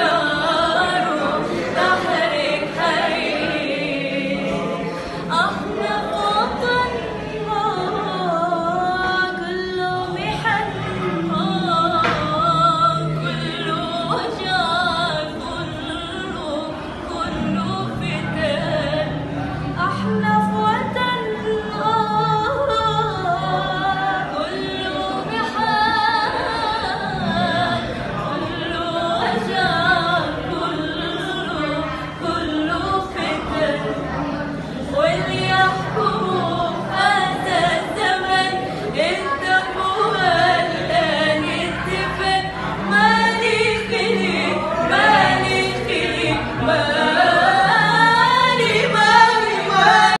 나